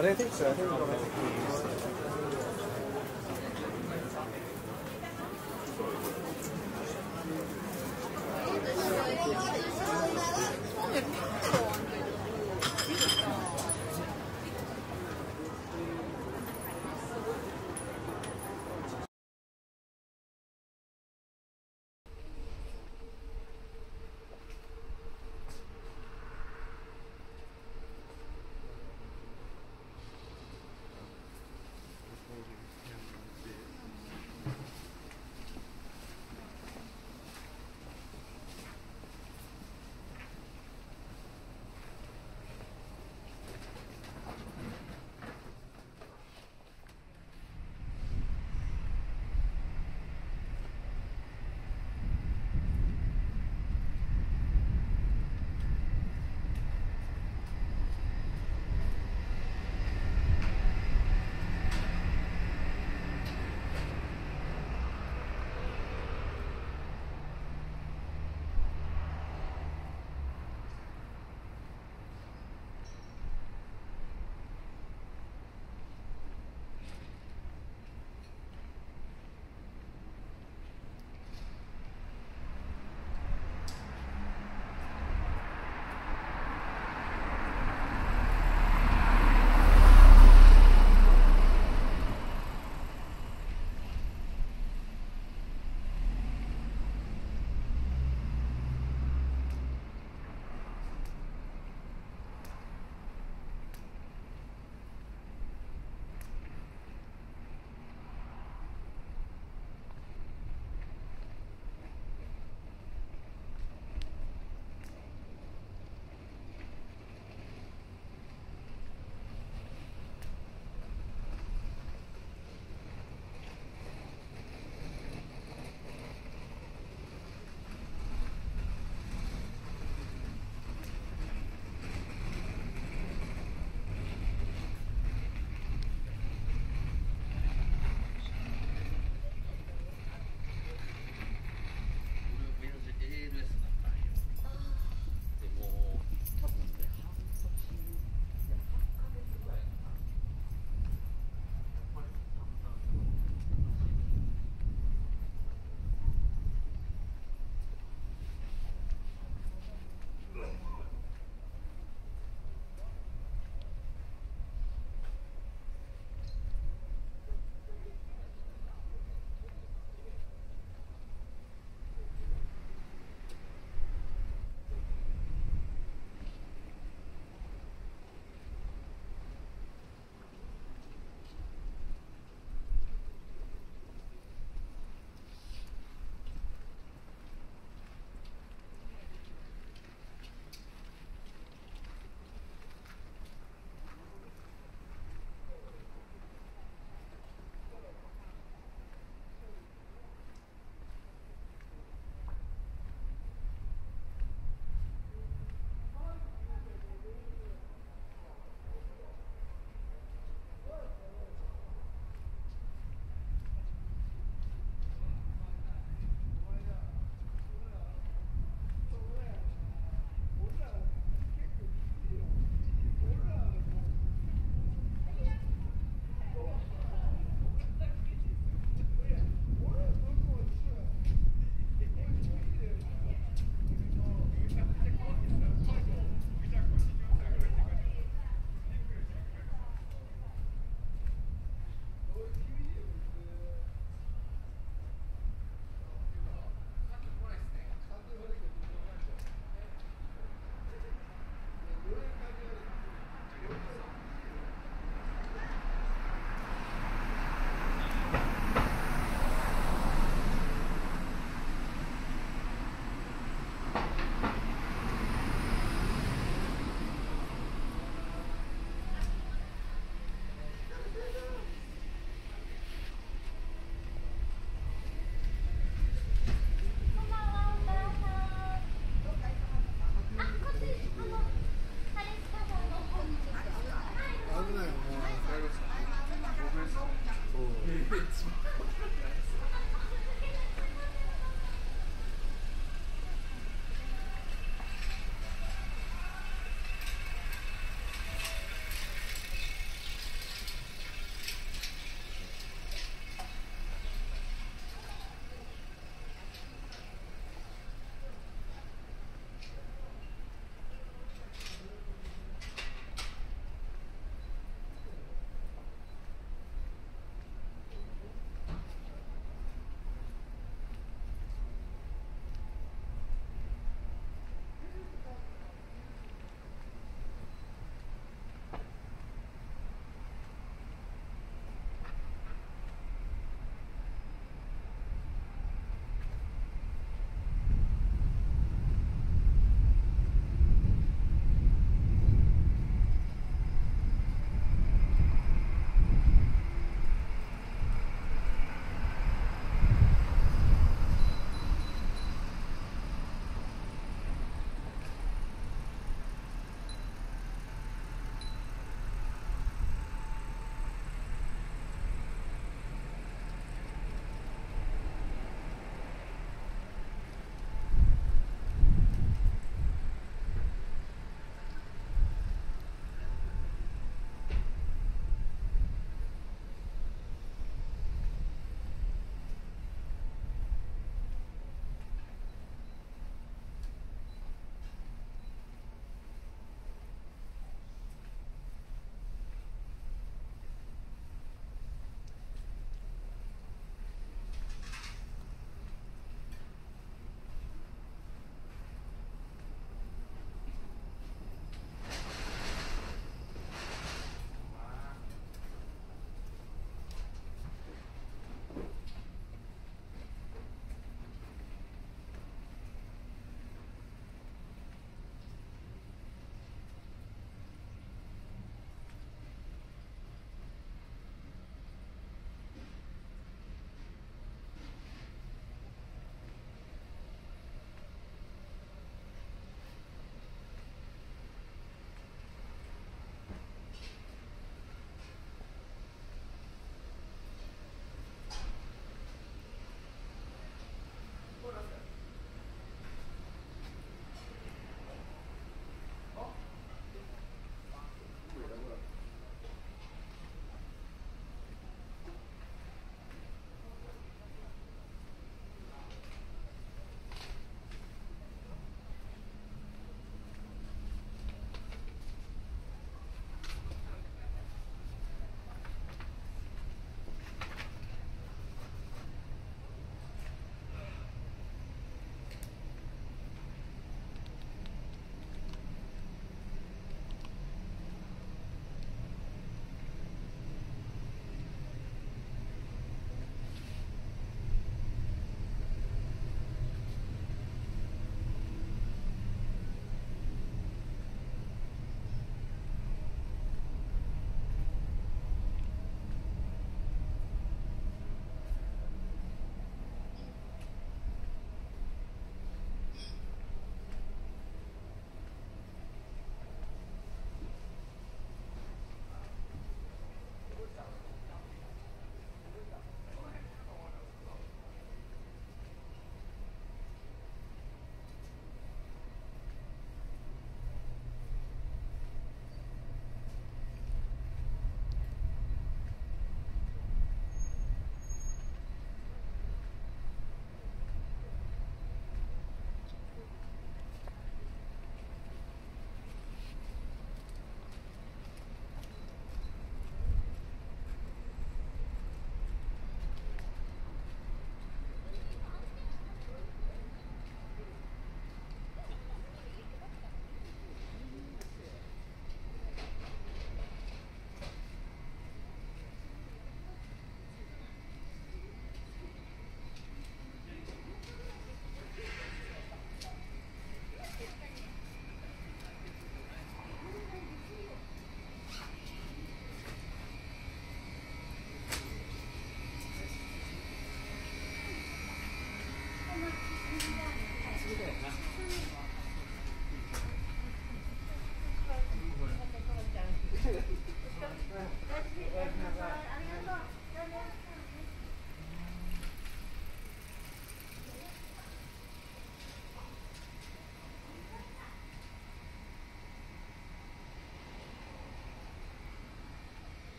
I don't think so. I think we've got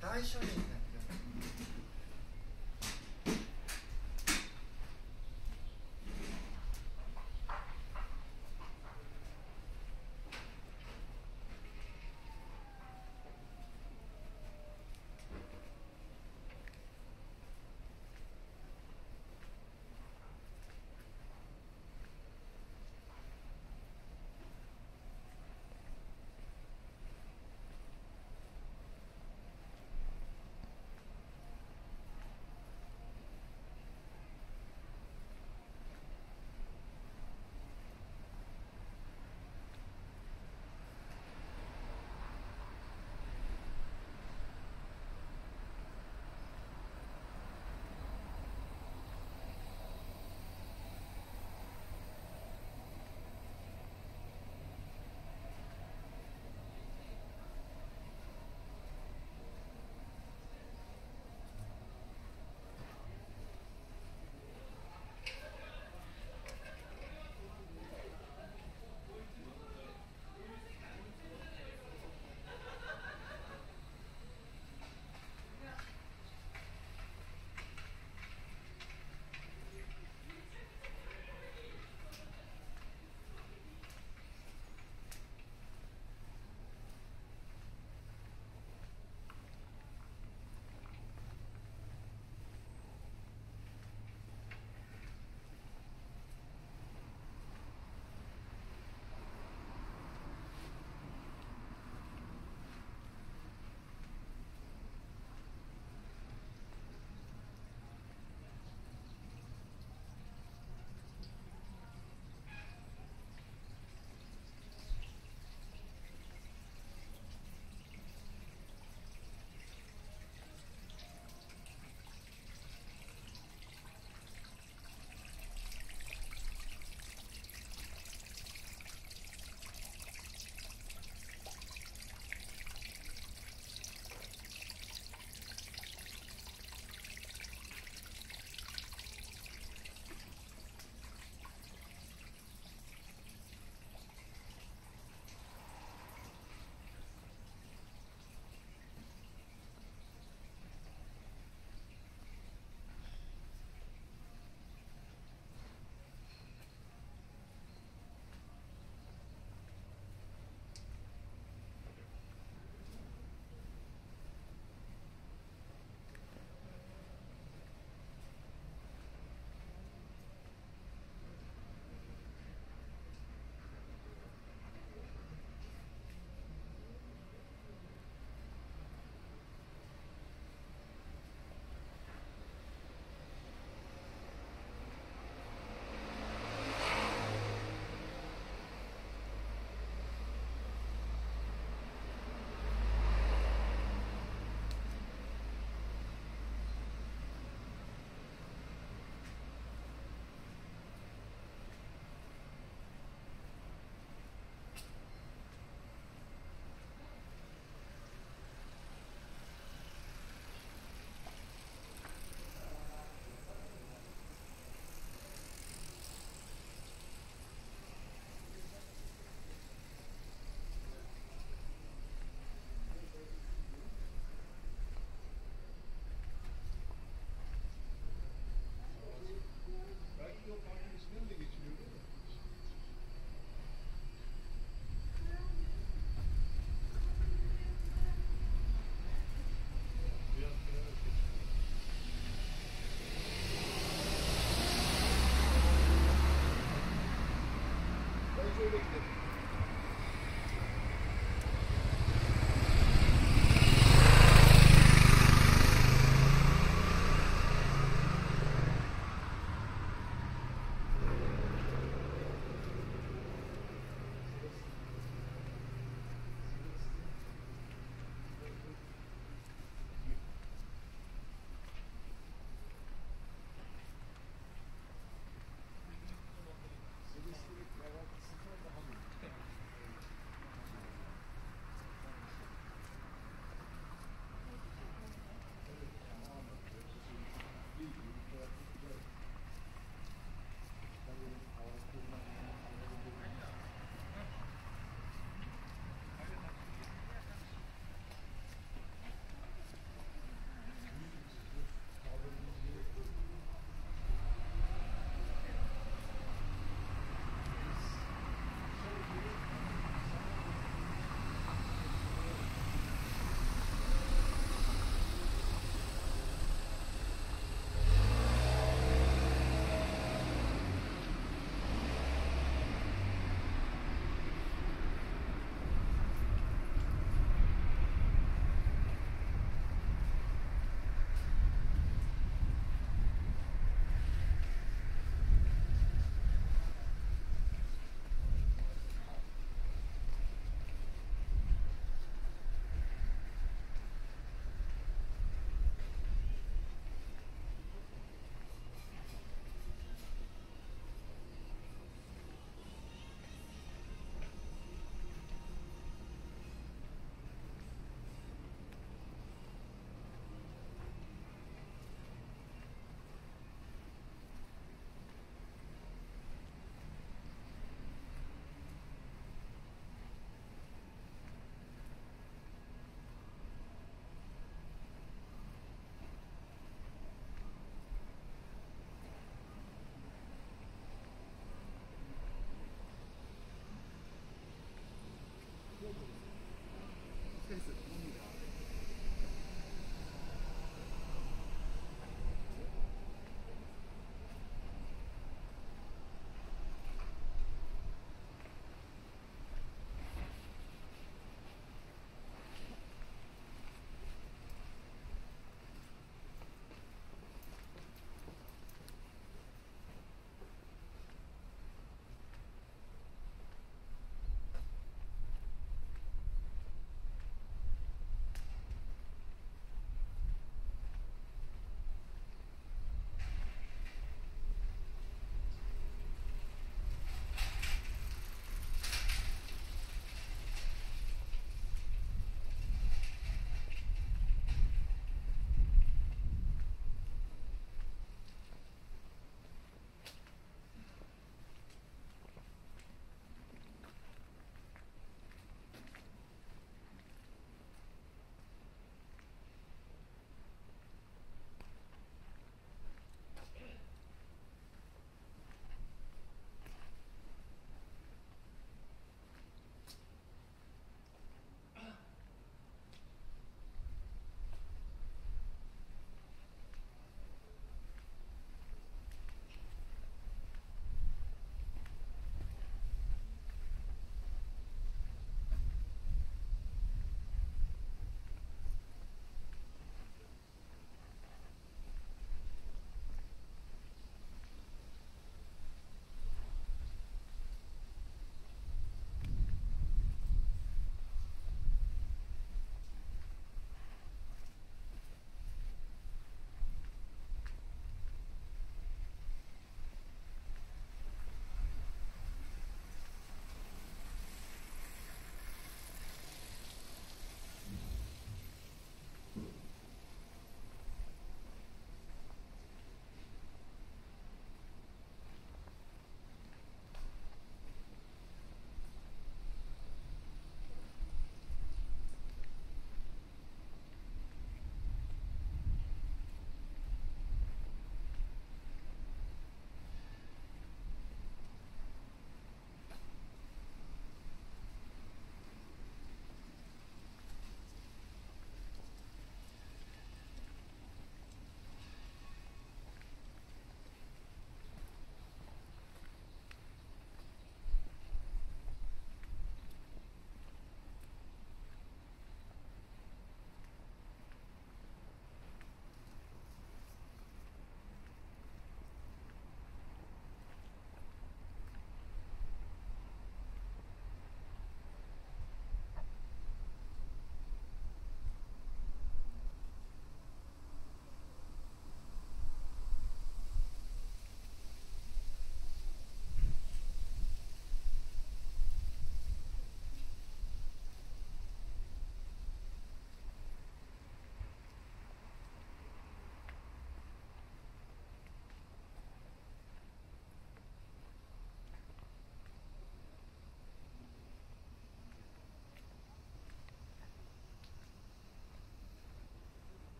代書に。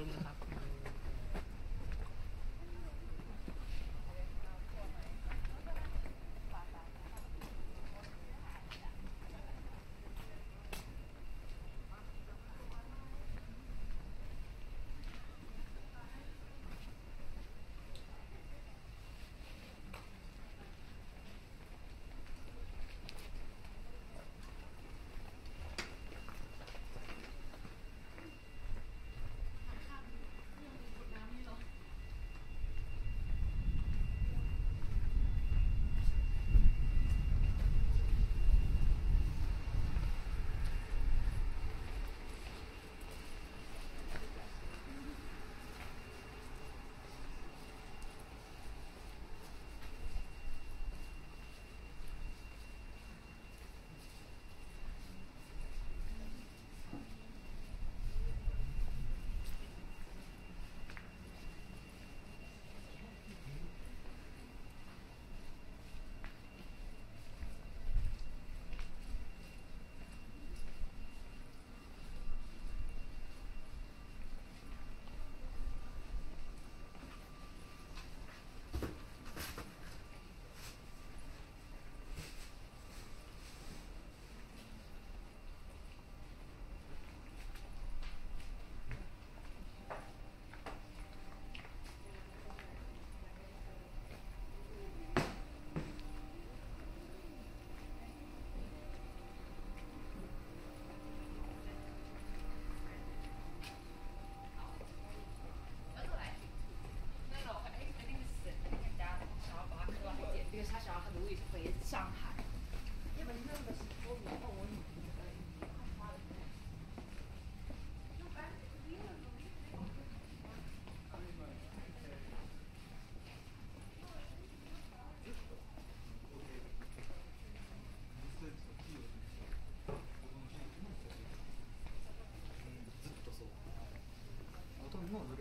รุมนะครับ 장난 아니라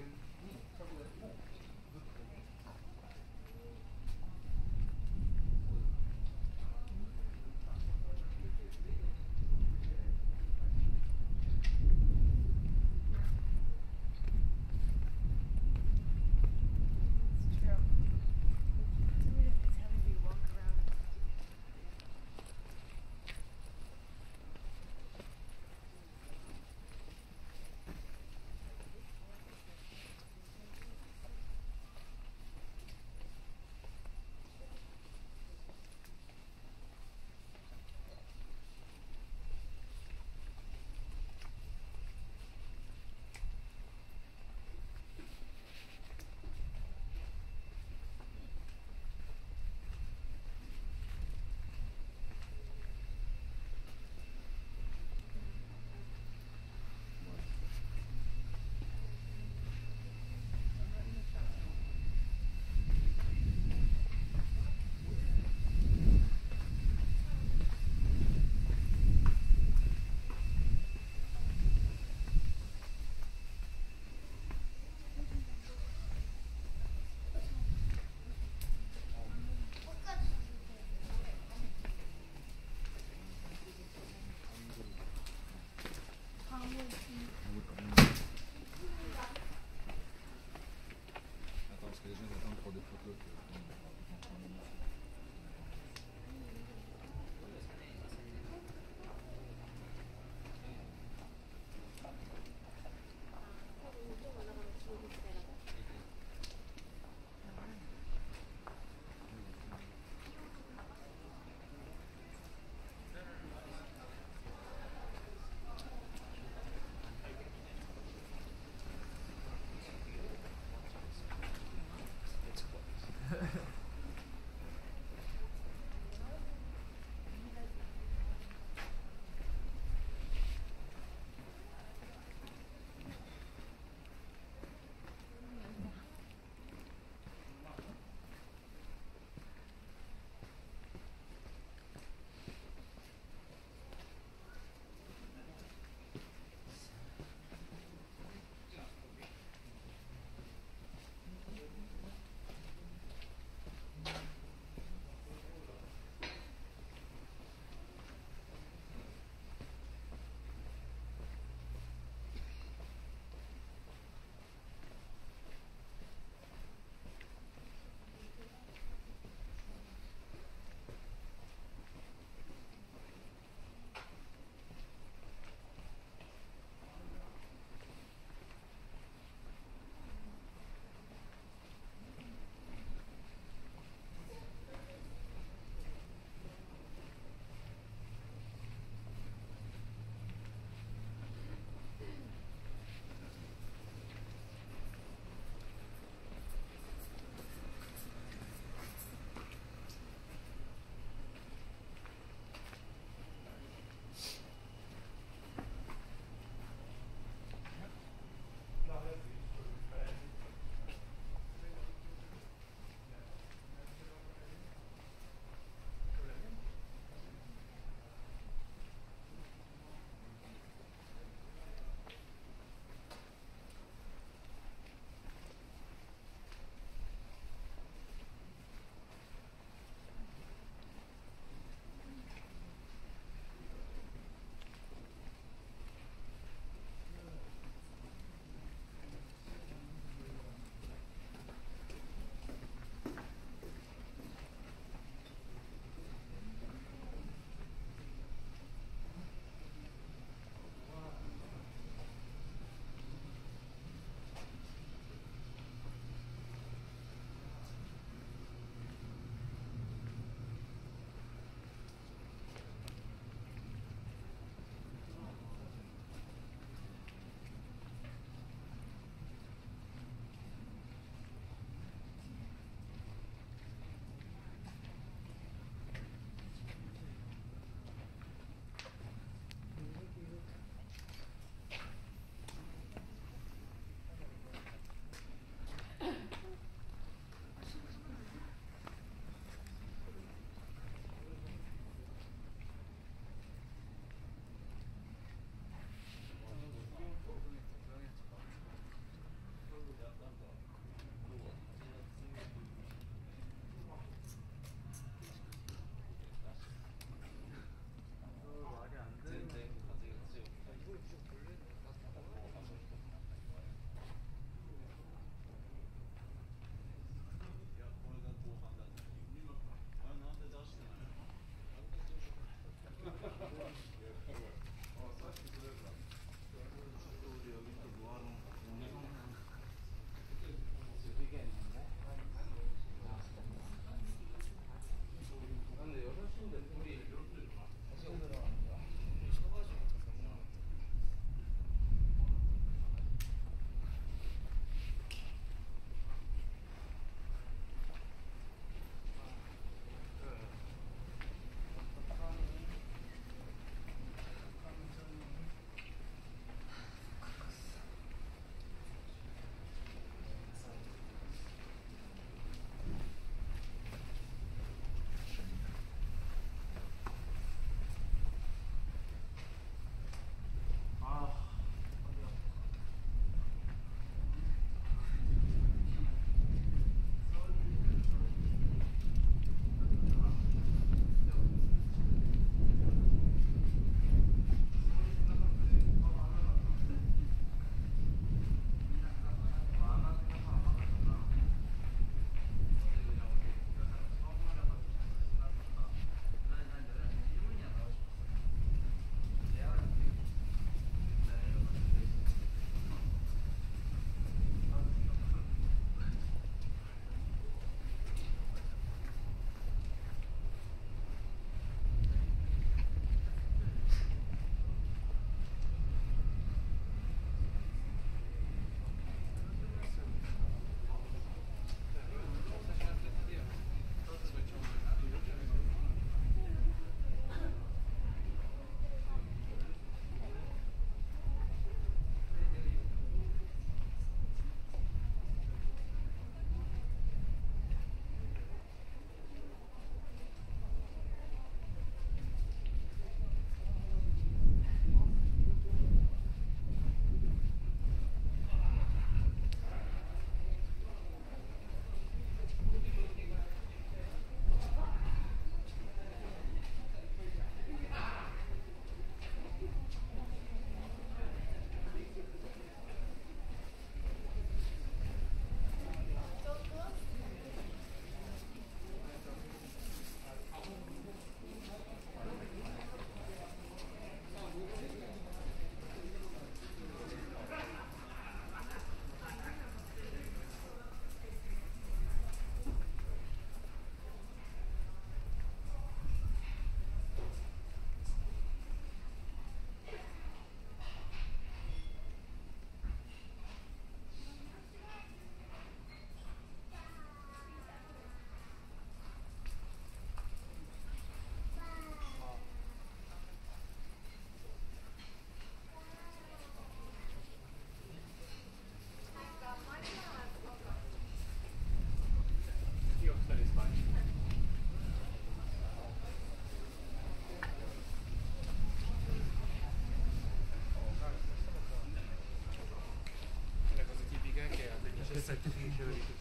disappeared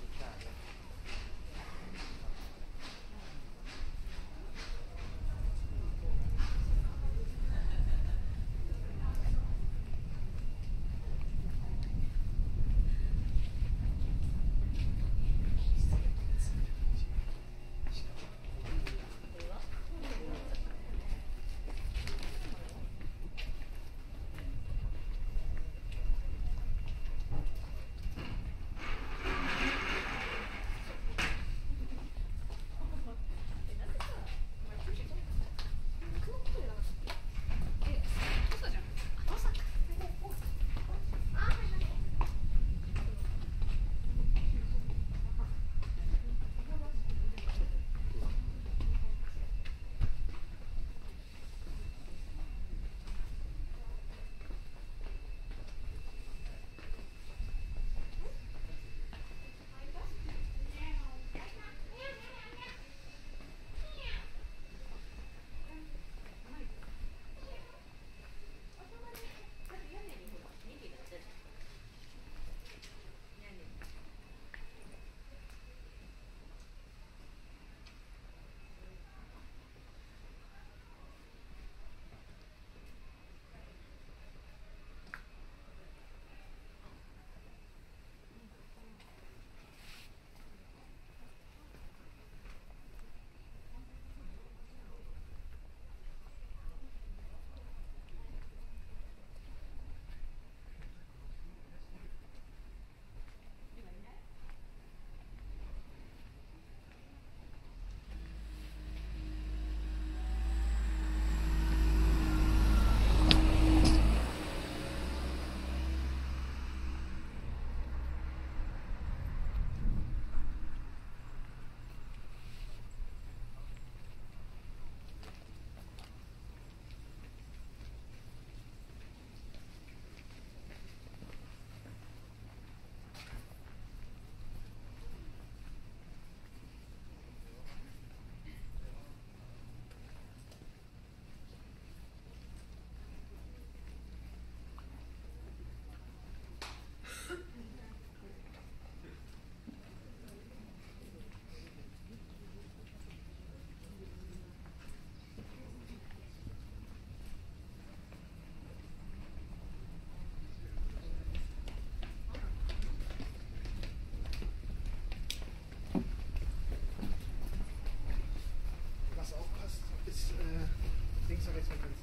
sorry, sorry.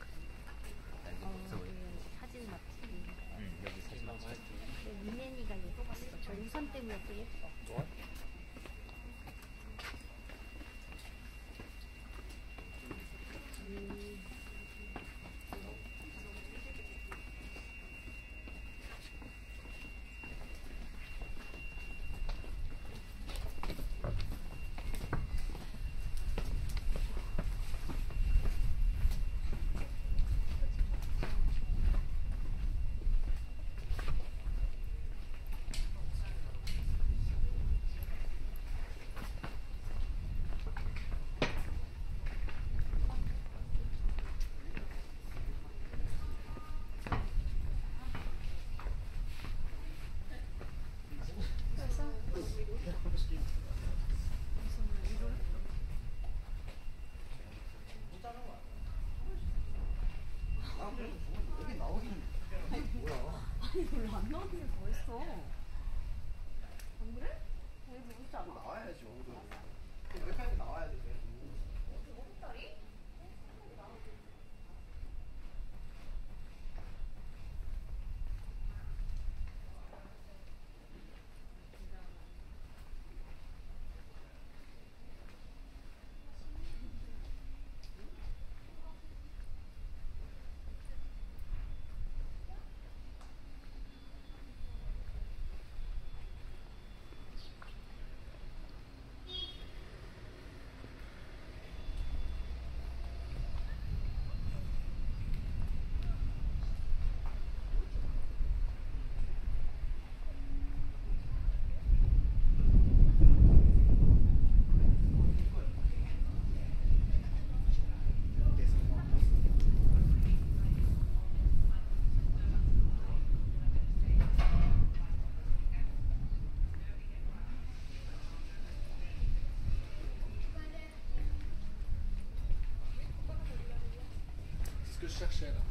something with the 아안 나오는 게뭐 있어 안 그래? 왜 그러지 않아? 나와야지 오늘 que je cherchais là.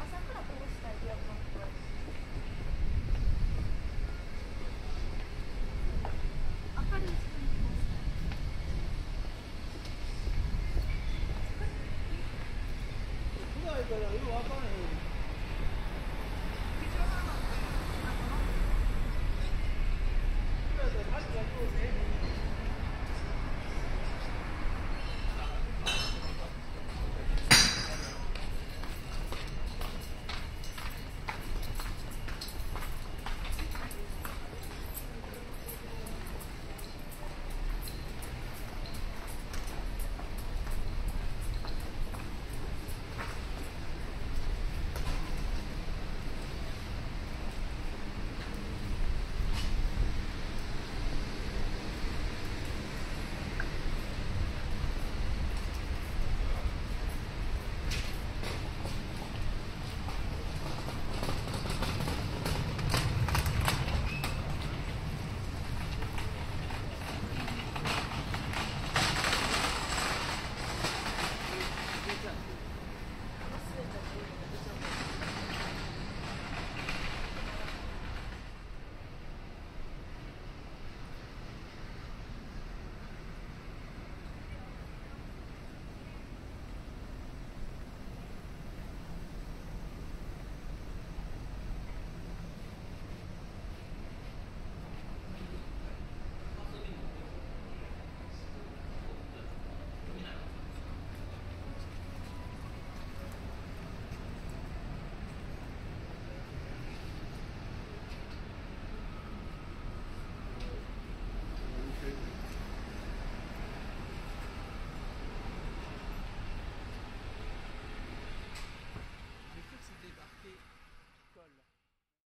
朝倉としたいやつ